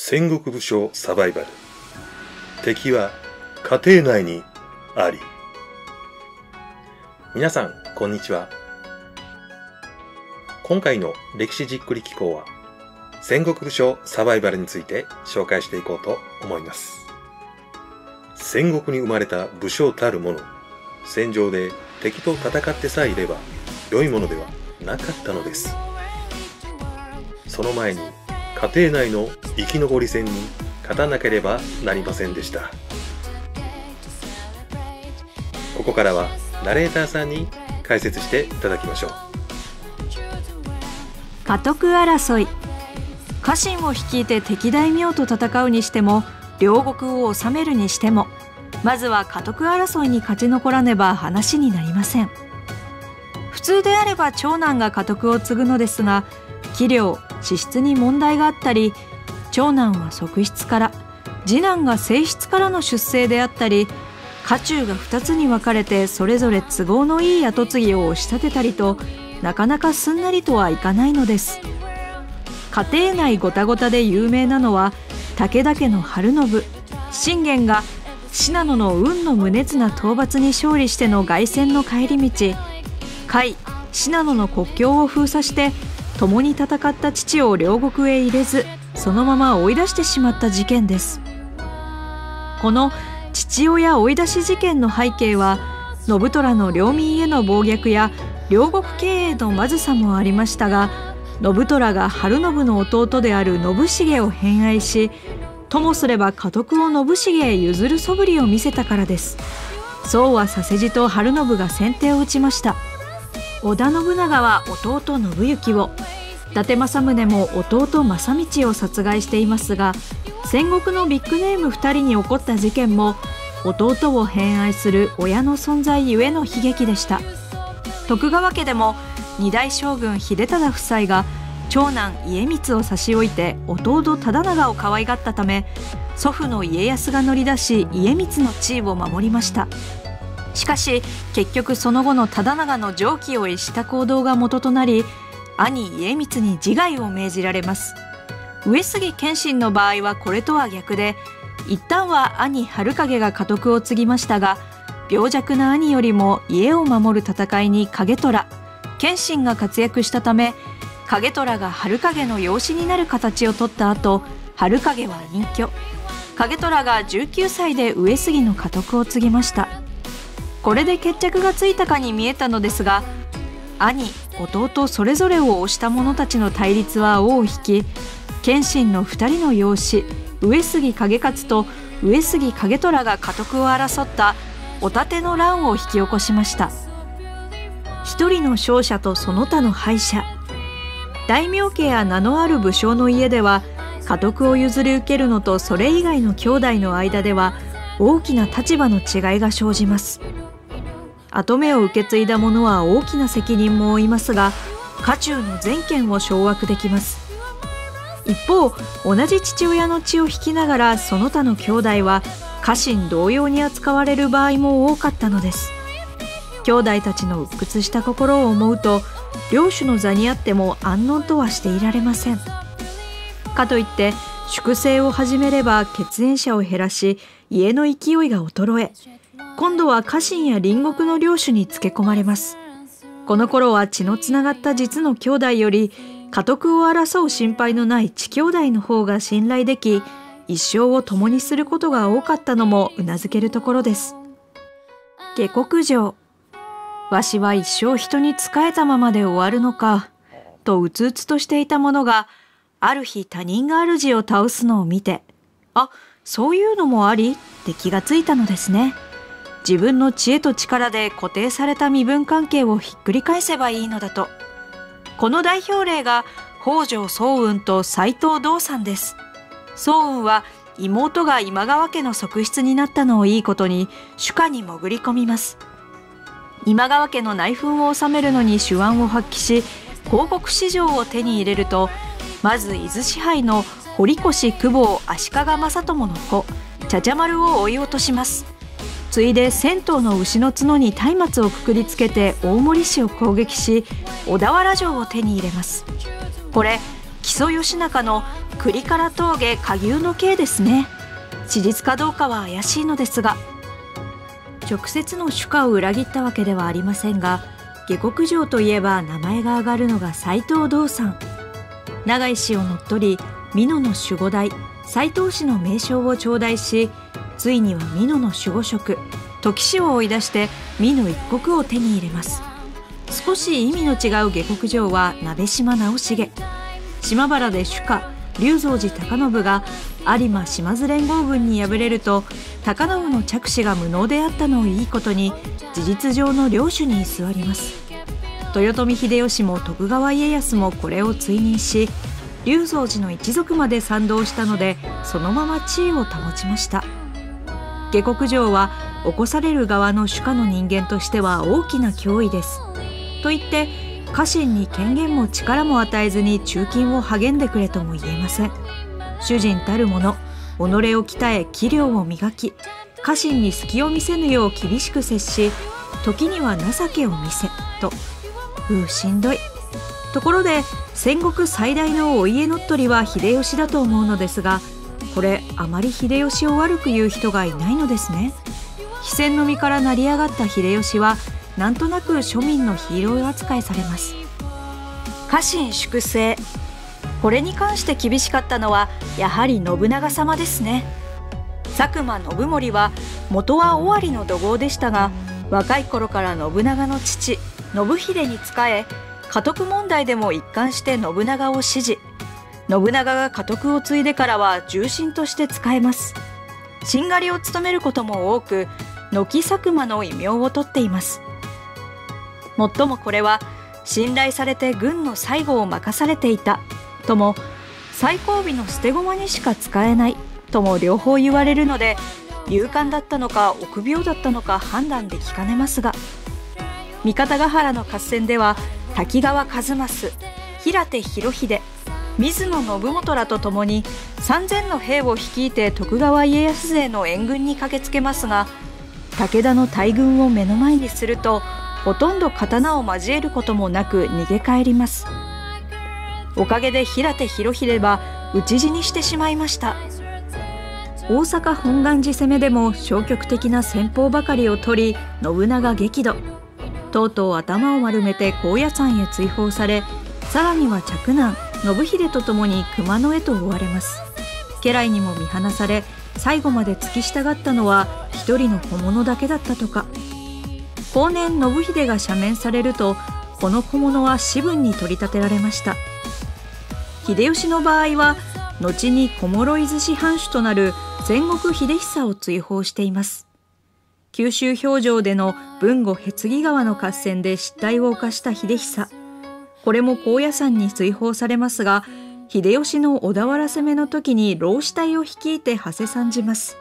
戦国武将サバイバル。敵は家庭内にあり。皆さん、こんにちは。今回の歴史じっくり機構は、戦国武将サバイバルについて紹介していこうと思います。戦国に生まれた武将たる者、戦場で敵と戦ってさえいれば良いものではなかったのです。その前に家庭内の生き残り戦に勝たなければなりませんでした。ここからはナレーターさんに解説していただきましょう。家督争い。家臣を率いて敵大名と戦うにしても両国を治めるにしてもまずは家督争いに勝ち残らねば話になりません。普通であれば長男が家督を継ぐのですが器量資質に問題があったり長男は側室から次男が正室からの出生であったり家中が2つに分かれてそれぞれ都合のいい跡継ぎを押し立てたりとなかなかすんなりとはいかないのです。家庭内ごたごたで有名なのは武田家の晴信。信玄が信濃の運の宗綱討伐に勝利しての凱旋の帰り道。甲斐信濃の国境を封鎖して共に戦った父を両国へ入れずそのまま追い出してしまった事件です。この父親追い出し事件の背景は信虎の領民への暴虐や両国経営のまずさもありましたが信虎が晴信の弟である信繁を偏愛しともすれば家督を信繁へ譲る素振りを見せたからです。そうはさせじと晴信が先手を打ちました。織田信長は弟信行を。伊達政宗も弟正道を殺害していますが戦国のビッグネーム2人に起こった事件も弟を偏愛する親の存在ゆえの悲劇でした。徳川家でも二代将軍秀忠夫妻が長男家光を差し置いて弟忠長を可愛がったため祖父の家康が乗り出し家光の地位を守りました。しかし結局その後の忠長の常軌を逸した行動が元となり兄家光に自害を命じられます。上杉謙信の場合はこれとは逆で一旦は兄春影が家督を継ぎましたが病弱な兄よりも家を守る戦いに影虎。謙信が活躍したため影虎が春影の養子になる形をとった後春影は隠居。影虎が19歳で上杉の家督を継ぎました。これで決着がついたかに見えたのですが兄弟それぞれを推した者たちの対立は尾を引き謙信の2人の養子上杉景勝と上杉景虎が家督を争ったおたての乱を引き起こしました。一人の勝者とその他の敗者大名家や名のある武将の家では家督を譲り受けるのとそれ以外の兄弟の間では大きな立場の違いが生じます。跡目を受け継いだ者は大きな責任も負いますが家中の全権を掌握できます。一方同じ父親の血を引きながらその他の兄弟は家臣同様に扱われる場合も多かったのです。兄弟たちの鬱屈した心を思うと領主の座にあっても安穏とはしていられません。かといって粛清を始めれば血縁者を減らし家の勢いが衰え今度は家臣や隣国の領主につけ込まれます。この頃は血のつながった実の兄弟より家督を争う心配のない父兄弟の方が信頼でき一生を共にすることが多かったのもうなずけるところです。下克上。わしは一生人に仕えたままで終わるのかとうつうつとしていたものがある日他人が主を倒すのを見てあそういうのもあり？って気がついたのですね。自分の知恵と力で固定された身分関係をひっくり返せばいいのだと。この代表例が北条早雲と斎藤道さんです。早雲は妹が今川家の側室になったのをいいことに主家に潜り込みます。今川家の内紛を収めるのに手腕を発揮し広告市場を手に入れるとまず伊豆支配の堀越久保足利正友の子茶々丸を追い落とします。ついで銭湯の牛の角に松明をくくりつけて大森氏を攻撃し小田原城を手に入れます。これ木曽義仲の栗から峠下牛の刑ですね。史実かどうかは怪しいのですが直接の主家を裏切ったわけではありませんが下克上といえば名前が挙がるのが斎藤道さん長井氏を乗っ取り美濃の守護代斎藤氏の名称を頂戴しついには美濃の守護職時氏を追い出して美濃一国を手に入れます。少し意味の違う下克上は鍋島直重島原で主家龍蔵寺高信が有馬島津連合軍に敗れると高信の着手が無能であったのをいいことに事実上の領主に居座ります。豊臣秀吉も徳川家康もこれを追認し龍蔵寺の一族まで賛同したのでそのまま地位を保ちました。下克上は起こされる側の主家の人間としては大きな脅威です。と言って家臣に権限も力も与えずに中勤を励んでくれとも言えません。主人たる者己を鍛え器量を磨き家臣に隙を見せぬよう厳しく接し時には情けを見せとううしんどい。ところで戦国最大のお家乗っ取りは秀吉だと思うのですがこれあまり秀吉を悪く言う人がいないのですね。非戦の身から成り上がった秀吉はなんとなく庶民のヒーロー扱いされます。家臣粛清。これに関して厳しかったのはやはり信長様ですね。佐久間信盛は元は尾張の怒号でしたが若い頃から信長の父信秀に仕え家督問題でも一貫して信長を支持。信長が家督を継いでからは重臣として仕えます。しんがりを務めることも多く軒佐久間の異名をとっています。もっともこれは信頼されて軍の最後を任されていたとも最後尾の捨て駒にしか使えないとも両方言われるので勇敢だったのか臆病だったのか判断できかねますが三方ヶ原の合戦では滝川一益平手博秀水野信元らと共に3,000の兵を率いて徳川家康勢の援軍に駆けつけますが武田の大軍を目の前にするとほとんど刀を交えることもなく逃げ帰ります。おかげで平手博秀は討ち死にしてしまいました。大阪本願寺攻めでも消極的な戦法ばかりを取り信長激怒。とうとう頭を丸めて高野山へ追放されさらには嫡男信秀と共に熊野へと追われます。家来にも見放され最後まで付き従ったのは一人の小物だけだったとか。後年信秀が赦免されるとこの小物は私分に取り立てられました。秀吉の場合は後に小諸出氏藩主となる戦国秀久を追放しています。九州表情での豊後へつぎ川の合戦で失態を犯した秀久。これも高野山に追放されますが秀吉の小田原攻めの時に老子隊を率いて長谷参じます。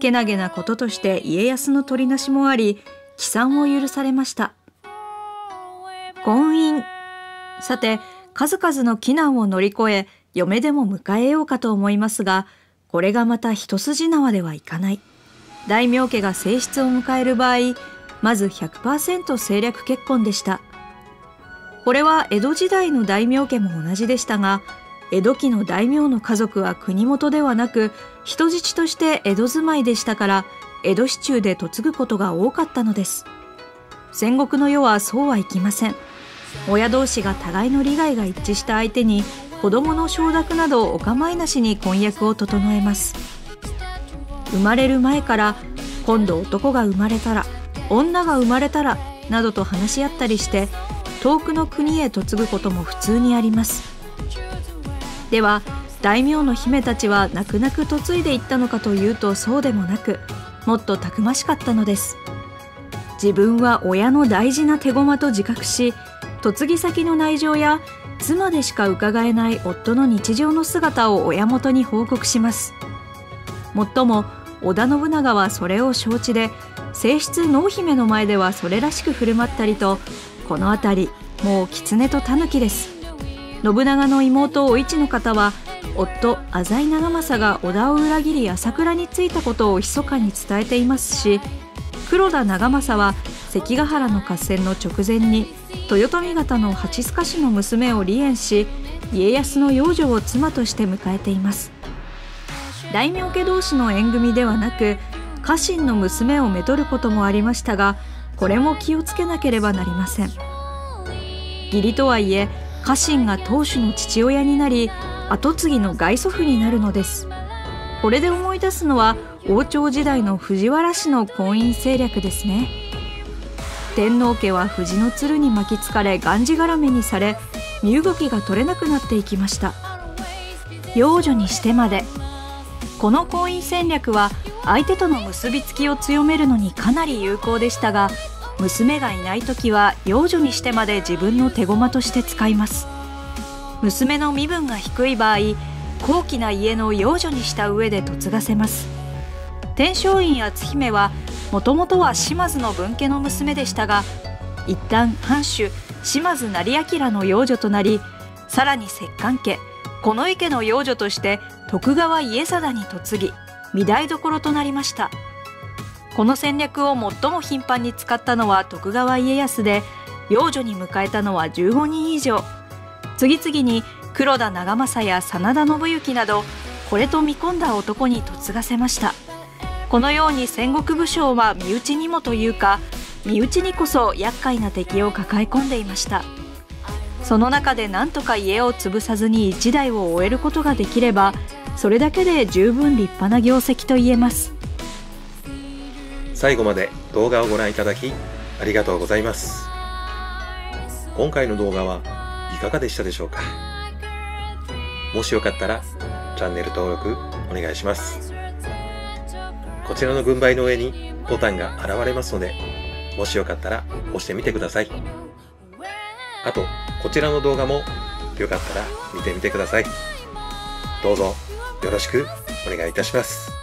けなげなこととして家康の取りなしもあり帰参を許されました。婚姻。さて数々の危難を乗り越え嫁でも迎えようかと思いますがこれがまた一筋縄ではいかない。大名家が正室を迎える場合まず100%政略結婚でした。これは江戸時代の大名家も同じでしたが江戸期の大名の家族は国元ではなく人質として江戸住まいでしたから江戸市中で嫁ぐことが多かったのです。戦国の世はそうはいきません。親同士が互いの利害が一致した相手に子供の承諾などお構いなしに婚約を整えます。生まれる前から今度男が生まれたら女が生まれたらなどと話し合ったりして遠くの国へ嫁ぐことも普通にあります。では大名の姫たちは泣く泣く嫁いでいったのかというとそうでもなくもっとたくましかったのです。自分は親の大事な手駒と自覚し嫁ぎ先の内情や妻でしか伺えない夫の日常の姿を親元に報告します。もっとも織田信長はそれを承知で正室濃姫の前ではそれらしく振る舞ったりとこの辺り。もう狐と狸です。信長の妹お市の方は夫浅井長政が織田を裏切り朝倉に着いたことを密かに伝えていますし黒田長政は関ヶ原の合戦の直前に豊臣方の八須賀氏の娘を離縁し家康の養女を妻として迎えています。大名家同士の縁組ではなく家臣の娘をめとることもありましたがこれも気をつけなければなりません。義理とはいえ家臣が当主の父親になり跡継ぎの外祖父になるのです。これで思い出すのは王朝時代の藤原氏の婚姻政略ですね。天皇家は藤の鶴に巻きつかれがんじがらめにされ身動きが取れなくなっていきました。養女にしてまで。この婚姻戦略は相手との結びつきを強めるのにかなり有効でしたが娘がいない時は養女にしてまで自分の手駒として使います。娘の身分が低い場合高貴な家の養女にした上で嫁がせます。天璋院篤姫はもともとは島津の分家の娘でしたが一旦藩主島津成明の養女となりさらに摂関家近衛家の養女として徳川家定に嫁ぎ御台所となりました。この戦略を最も頻繁に使ったのは徳川家康で養女に迎えたのは15人以上。次々に黒田長政や真田信行などこれと見込んだ男に嫁がせました。このように戦国武将は身内にもというか身内にこそ厄介な敵を抱え込んでいました。その中で何とか家を潰さずに一代を終えることができればそれだけで十分立派な業績と言えます。最後まで動画をご覧いただきありがとうございます。今回の動画はいかがでしたでしょうか？もしよかったらチャンネル登録お願いします。こちらの軍配の上にボタンが現れますのでもしよかったら押してみてください。あとこちらの動画もよかったら見てみてください。どうぞ。よろしくお願いいたします。